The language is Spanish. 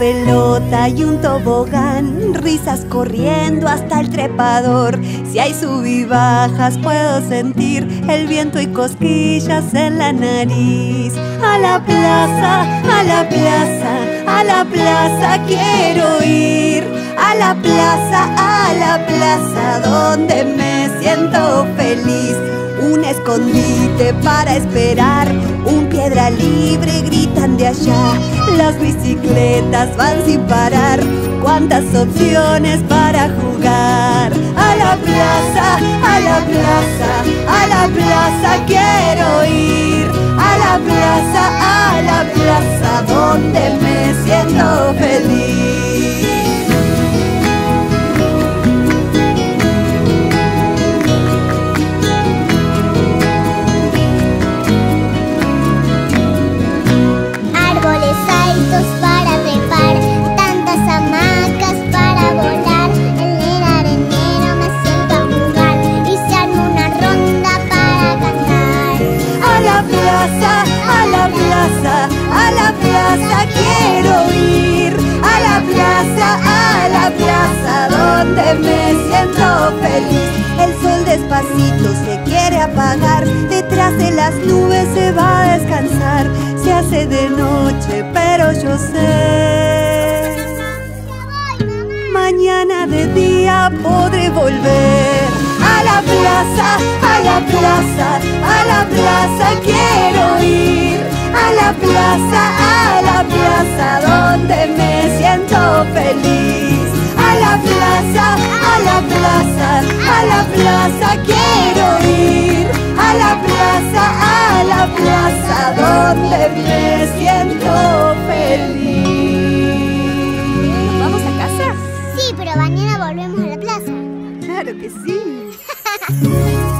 bicicleta y un tobogán, risas corriendo hasta el trepador. Si hay sub bajas puedo sentir el viento y cosquillas en la nariz. A la plaza, a la plaza, a la plaza quiero ir. A la plaza, a la plaza donde me siento feliz un escondite para esperar, un piedra libre gritan de allá, las bicicletas van sin parar, cuántas opciones para jugar. A la plaza, a la plaza, a la quiero ir a la plaza, a la plaza donde me siento feliz. El sol despacito se quiere apagar, detrás de las nubes se va a descansar. Se hace de noche, pero yo sé. Mañana de día podré volver a la plaza, a la plaza, a la plaza quiero ir a la plaza, a donde me siento feliz. vamos a casa? Sí, pero mañana volvemos a la plaza. Claro que sí.